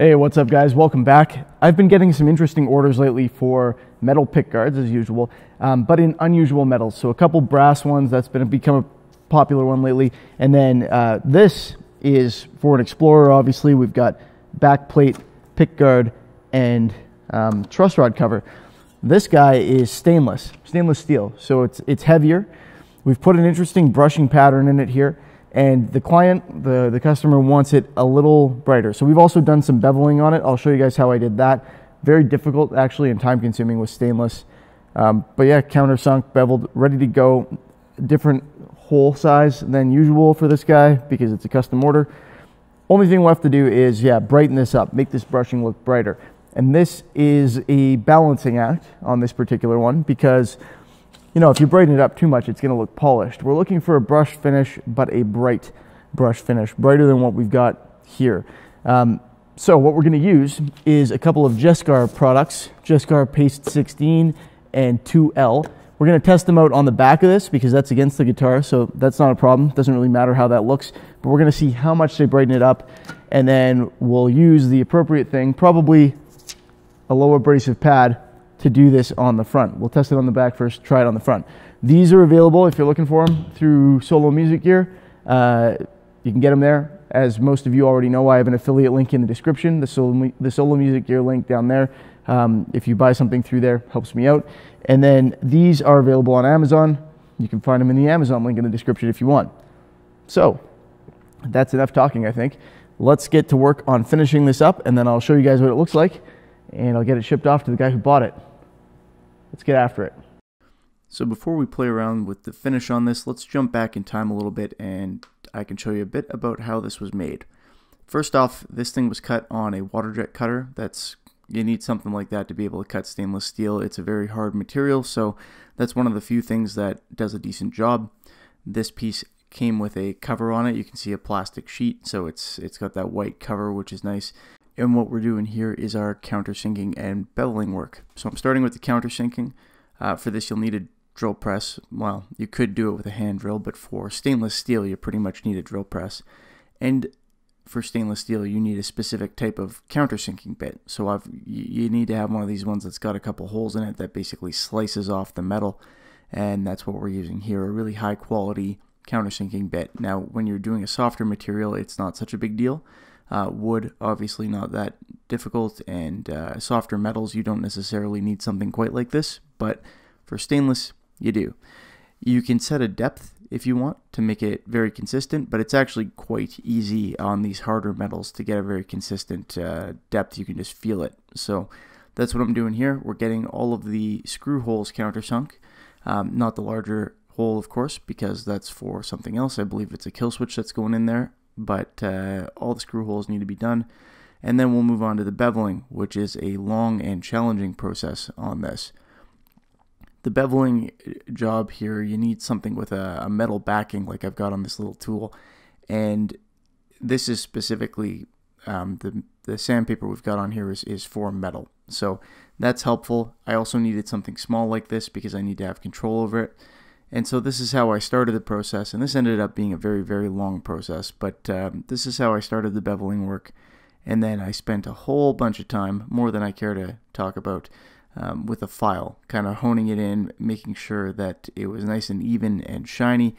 Hey, what's up, guys? Welcome back. I've been getting some interesting orders lately for metal pick guards, as usual, um, but in unusual metals. So a couple brass ones that's been become a popular one lately, and then uh, this is for an explorer. Obviously, we've got back plate, pick guard, and um, truss rod cover. This guy is stainless, stainless steel, so it's it's heavier. We've put an interesting brushing pattern in it here and the client, the, the customer wants it a little brighter. So we've also done some beveling on it. I'll show you guys how I did that. Very difficult actually and time consuming with stainless. Um, but yeah, countersunk, beveled, ready to go. Different hole size than usual for this guy because it's a custom order. Only thing left to do is, yeah, brighten this up, make this brushing look brighter. And this is a balancing act on this particular one because you know, if you brighten it up too much, it's going to look polished. We're looking for a brush finish, but a bright brush finish, brighter than what we've got here. Um, so what we're going to use is a couple of Jescar products, Jescar Paste 16 and 2L. We're going to test them out on the back of this because that's against the guitar, so that's not a problem. Doesn't really matter how that looks, but we're going to see how much they brighten it up, and then we'll use the appropriate thing, probably a low abrasive pad to do this on the front. We'll test it on the back first, try it on the front. These are available if you're looking for them through Solo Music Gear. Uh, you can get them there. As most of you already know, I have an affiliate link in the description, the Solo, the Solo Music Gear link down there. Um, if you buy something through there, helps me out. And then these are available on Amazon. You can find them in the Amazon link in the description if you want. So that's enough talking, I think. Let's get to work on finishing this up, and then I'll show you guys what it looks like, and I'll get it shipped off to the guy who bought it. Let's get after it. So before we play around with the finish on this, let's jump back in time a little bit and I can show you a bit about how this was made. First off, this thing was cut on a water jet cutter. That's you need something like that to be able to cut stainless steel. It's a very hard material, so that's one of the few things that does a decent job. This piece came with a cover on it. You can see a plastic sheet, so it's it's got that white cover, which is nice. And what we're doing here is our countersinking and beveling work. So I'm starting with the countersinking. Uh, for this, you'll need a drill press. Well, you could do it with a hand drill, but for stainless steel, you pretty much need a drill press. And for stainless steel, you need a specific type of countersinking bit. So I've, you need to have one of these ones that's got a couple holes in it that basically slices off the metal. And that's what we're using here, a really high quality countersinking bit. Now, when you're doing a softer material, it's not such a big deal. Uh, wood, obviously not that difficult, and uh, softer metals, you don't necessarily need something quite like this, but for stainless, you do. You can set a depth if you want to make it very consistent, but it's actually quite easy on these harder metals to get a very consistent uh, depth. You can just feel it. So that's what I'm doing here. We're getting all of the screw holes countersunk, um, not the larger hole, of course, because that's for something else. I believe it's a kill switch that's going in there but uh, all the screw holes need to be done. And then we'll move on to the beveling, which is a long and challenging process on this. The beveling job here, you need something with a, a metal backing like I've got on this little tool. And this is specifically, um, the, the sandpaper we've got on here is, is for metal. So that's helpful. I also needed something small like this because I need to have control over it. And so this is how I started the process, and this ended up being a very, very long process, but um, this is how I started the beveling work. And then I spent a whole bunch of time, more than I care to talk about, um, with a file, kind of honing it in, making sure that it was nice and even and shiny,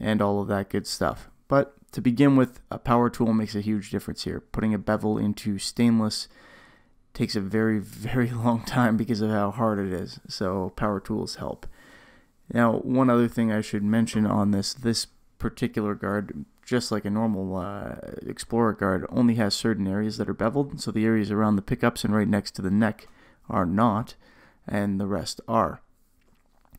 and all of that good stuff. But to begin with, a power tool makes a huge difference here. Putting a bevel into stainless takes a very, very long time because of how hard it is, so power tools help. Now, one other thing I should mention on this, this particular guard, just like a normal uh, Explorer guard, only has certain areas that are beveled, so the areas around the pickups and right next to the neck are not, and the rest are.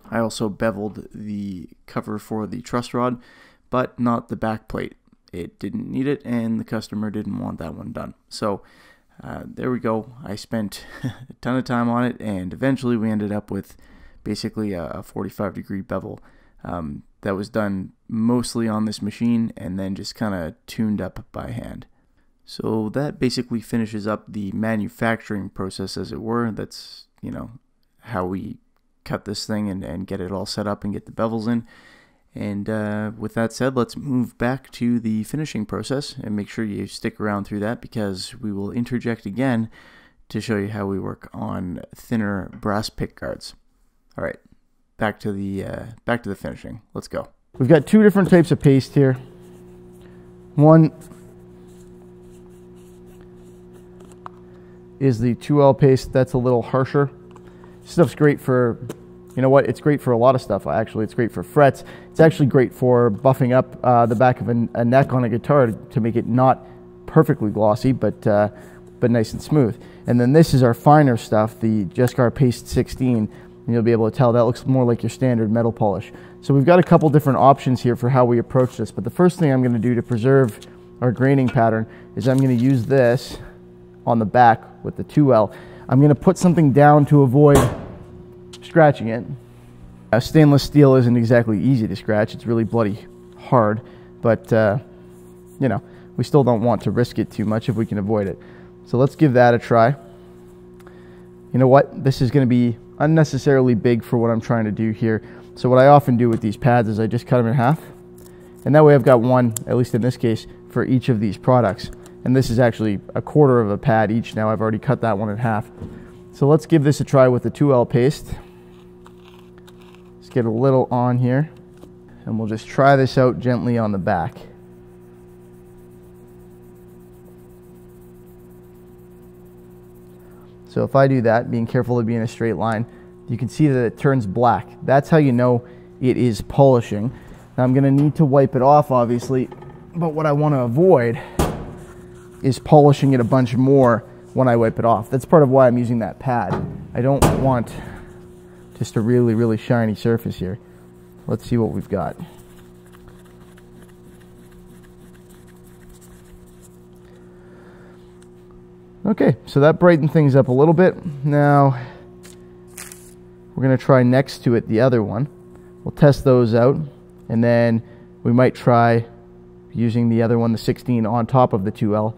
I also beveled the cover for the truss rod, but not the back plate. It didn't need it, and the customer didn't want that one done. So uh, there we go. I spent a ton of time on it, and eventually we ended up with basically a 45 degree bevel um, that was done mostly on this machine and then just kind of tuned up by hand. So that basically finishes up the manufacturing process as it were. That's, you know, how we cut this thing and, and get it all set up and get the bevels in. And uh, with that said, let's move back to the finishing process and make sure you stick around through that because we will interject again to show you how we work on thinner brass pick guards. All right, back to the uh, back to the finishing. Let's go. We've got two different types of paste here. One is the 2L paste. That's a little harsher. Stuff's great for, you know what? It's great for a lot of stuff. Actually, it's great for frets. It's actually great for buffing up uh, the back of a, a, neck on a guitar to, to, make it not perfectly glossy, but uh, but nice and smooth. And then this is our finer stuff, the Jescar Paste 16. And you'll be able to tell that looks more like your standard metal polish. So we've got a couple different options here for how we approach this. But the first thing I'm going to do to preserve our graining pattern is I'm going to use this on the back with the 2L. I'm going to put something down to avoid scratching it. Uh, stainless steel isn't exactly easy to scratch. It's really bloody hard, but uh, you know, we still don't want to risk it too much if we can avoid it. So let's give that a try. You know what? This is going to be unnecessarily big for what I'm trying to do here. So what I often do with these pads is I just cut them in half. And that way I've got one, at least in this case, for each of these products. And this is actually a quarter of a pad each now. I've already cut that one in half. So let's give this a try with the 2L paste. Let's get a little on here. And we'll just try this out gently on the back. So if I do that, being careful to be in a straight line, you can see that it turns black. That's how you know it is polishing. Now I'm gonna need to wipe it off, obviously, but what I wanna avoid is polishing it a bunch more when I wipe it off. That's part of why I'm using that pad. I don't want just a really, really shiny surface here. Let's see what we've got. Okay, so that brightened things up a little bit. Now, we're gonna try next to it the other one. We'll test those out, and then we might try using the other one, the 16, on top of the 2L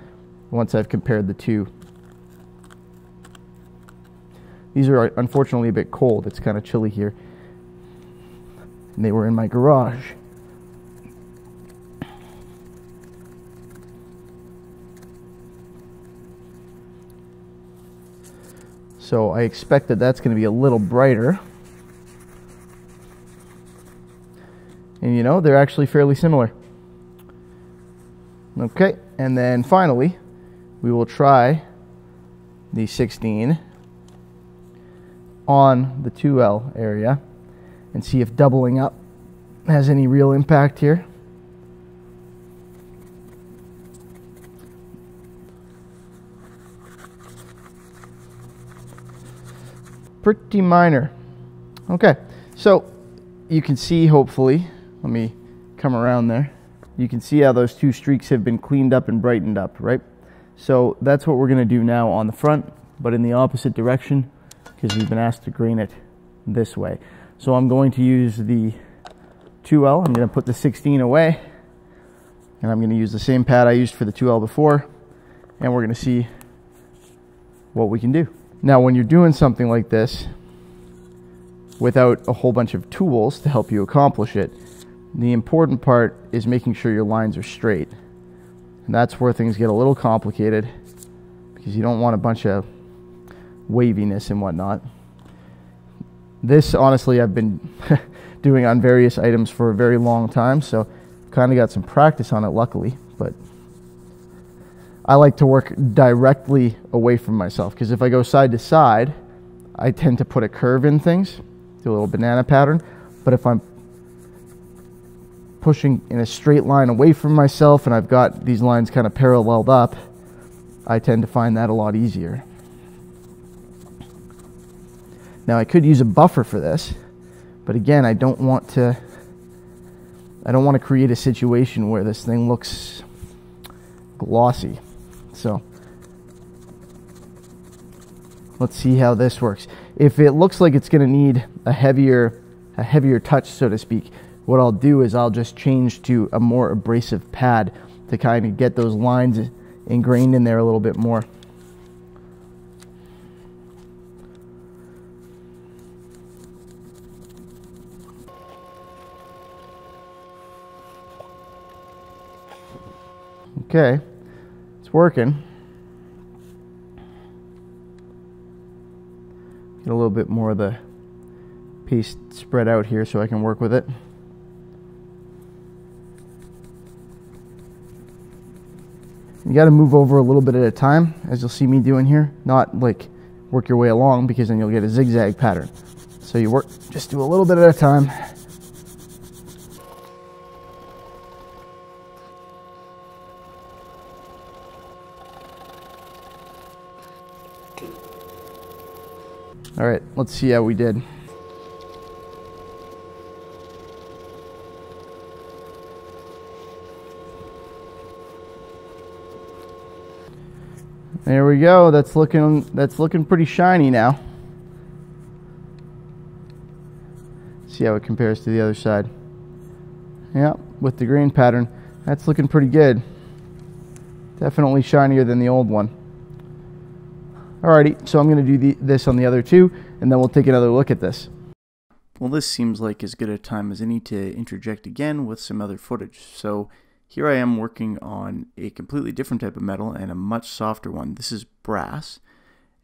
once I've compared the two. These are unfortunately a bit cold. It's kind of chilly here. And they were in my garage. So I expect that that's going to be a little brighter. And you know, they're actually fairly similar. Okay, and then finally, we will try the 16 on the 2L area and see if doubling up has any real impact here. Pretty minor. Okay, so you can see hopefully, let me come around there. You can see how those two streaks have been cleaned up and brightened up, right? So that's what we're going to do now on the front, but in the opposite direction because we've been asked to grain it this way. So I'm going to use the 2L. I'm going to put the 16 away and I'm going to use the same pad I used for the 2L before and we're going to see what we can do. Now when you're doing something like this without a whole bunch of tools to help you accomplish it, the important part is making sure your lines are straight. And that's where things get a little complicated because you don't want a bunch of waviness and whatnot. This, honestly, I've been doing on various items for a very long time, so kind of got some practice on it, luckily. But I like to work directly away from myself because if I go side to side, I tend to put a curve in things, do a little banana pattern. But if I'm pushing in a straight line away from myself and I've got these lines kind of paralleled up, I tend to find that a lot easier. Now I could use a buffer for this, but again, I don't want to I don't want to create a situation where this thing looks glossy. So let's see how this works. If it looks like it's going to need a heavier, a heavier touch, so to speak, what I'll do is I'll just change to a more abrasive pad to kind of get those lines ingrained in there a little bit more. Okay working. Get a little bit more of the piece spread out here so I can work with it. You got to move over a little bit at a time, as you'll see me doing here. Not like work your way along because then you'll get a zigzag pattern. So you work, just do a little bit at a time. All right, let's see how we did. There we go. That's looking that's looking pretty shiny now. See how it compares to the other side. Yeah, with the green pattern, that's looking pretty good. Definitely shinier than the old one. Alrighty, so I'm going to do the, this on the other two, and then we'll take another look at this. Well, this seems like as good a time as any to interject again with some other footage. So here I am working on a completely different type of metal and a much softer one. This is brass,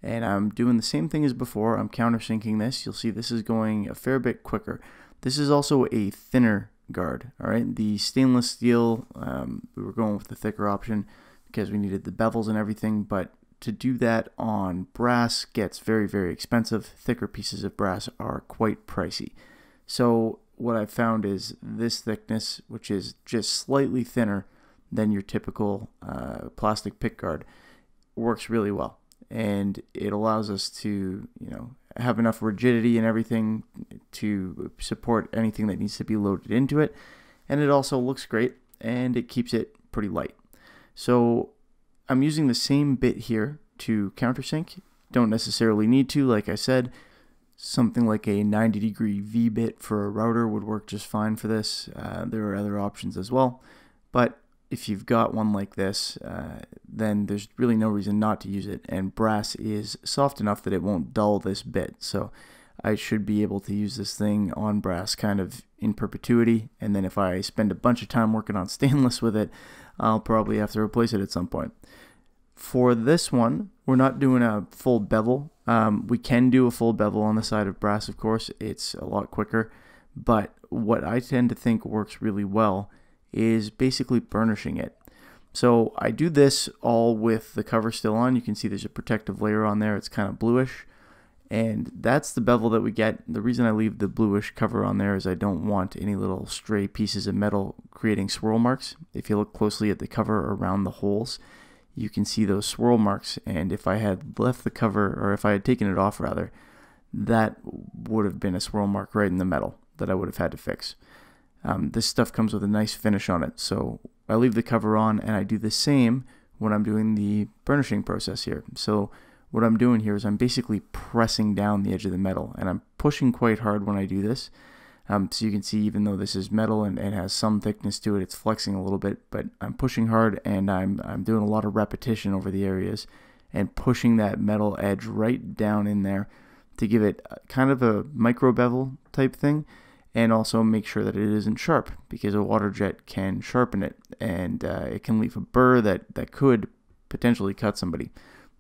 and I'm doing the same thing as before. I'm countersinking this. You'll see this is going a fair bit quicker. This is also a thinner guard, all right? The stainless steel, um, we were going with the thicker option because we needed the bevels and everything, but to do that on brass gets very, very expensive. Thicker pieces of brass are quite pricey. So what I've found is this thickness, which is just slightly thinner than your typical uh, plastic pick guard, works really well. And it allows us to, you know, have enough rigidity and everything to support anything that needs to be loaded into it. And it also looks great and it keeps it pretty light. So I'm using the same bit here to countersink. Don't necessarily need to, like I said. Something like a 90 degree V bit for a router would work just fine for this. Uh, there are other options as well. But if you've got one like this, uh, then there's really no reason not to use it. And brass is soft enough that it won't dull this bit. So I should be able to use this thing on brass kind of in perpetuity. And then if I spend a bunch of time working on stainless with it, I'll probably have to replace it at some point. For this one, we're not doing a full bevel. Um, we can do a full bevel on the side of brass, of course. It's a lot quicker. But what I tend to think works really well is basically burnishing it. So I do this all with the cover still on. You can see there's a protective layer on there. It's kind of bluish. And that's the bevel that we get. The reason I leave the bluish cover on there is I don't want any little stray pieces of metal creating swirl marks. If you look closely at the cover around the holes, you can see those swirl marks. And if I had left the cover, or if I had taken it off rather, that would have been a swirl mark right in the metal that I would have had to fix. Um, this stuff comes with a nice finish on it. So I leave the cover on and I do the same when I'm doing the burnishing process here. So what I'm doing here is I'm basically pressing down the edge of the metal and I'm pushing quite hard when I do this. Um, so you can see even though this is metal and, and has some thickness to it, it's flexing a little bit, but I'm pushing hard and I'm, I'm doing a lot of repetition over the areas and pushing that metal edge right down in there to give it kind of a micro bevel type thing and also make sure that it isn't sharp because a water jet can sharpen it and uh, it can leave a burr that, that could potentially cut somebody.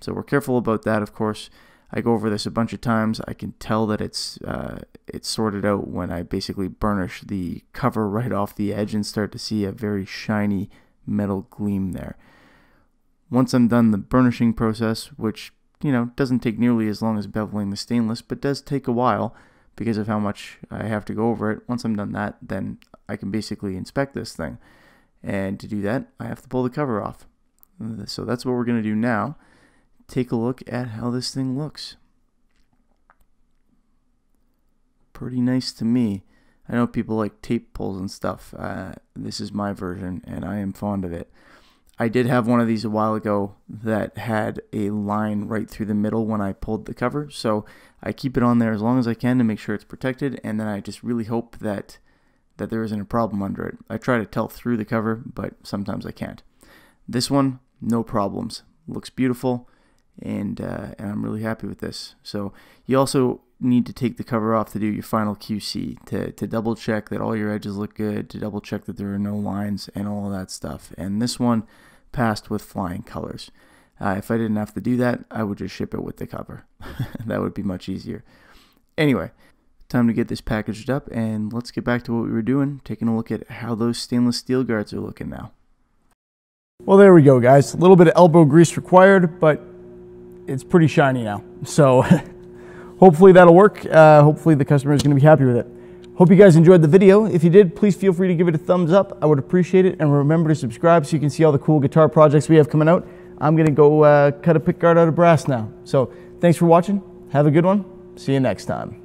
So we're careful about that, of course. I go over this a bunch of times. I can tell that it's uh, it's sorted out when I basically burnish the cover right off the edge and start to see a very shiny metal gleam there. Once I'm done the burnishing process, which you know doesn't take nearly as long as beveling the stainless, but does take a while because of how much I have to go over it. Once I'm done that, then I can basically inspect this thing. And to do that, I have to pull the cover off. So that's what we're going to do now take a look at how this thing looks. Pretty nice to me. I know people like tape pulls and stuff. Uh, this is my version, and I am fond of it. I did have one of these a while ago that had a line right through the middle when I pulled the cover, so I keep it on there as long as I can to make sure it's protected, and then I just really hope that that there isn't a problem under it. I try to tell through the cover, but sometimes I can't. This one, no problems. Looks beautiful and uh, and I'm really happy with this. So you also need to take the cover off to do your final QC to, to double check that all your edges look good, to double check that there are no lines and all that stuff. And this one passed with flying colors. Uh, if I didn't have to do that, I would just ship it with the cover. that would be much easier. Anyway, time to get this packaged up and let's get back to what we were doing, taking a look at how those stainless steel guards are looking now. Well, there we go, guys. A little bit of elbow grease required, but it's pretty shiny now. So hopefully that'll work. Uh, hopefully the customer is going to be happy with it. Hope you guys enjoyed the video. If you did, please feel free to give it a thumbs up. I would appreciate it. And remember to subscribe so you can see all the cool guitar projects we have coming out. I'm going to go uh, cut a pickguard out of brass now. So thanks for watching. Have a good one. See you next time.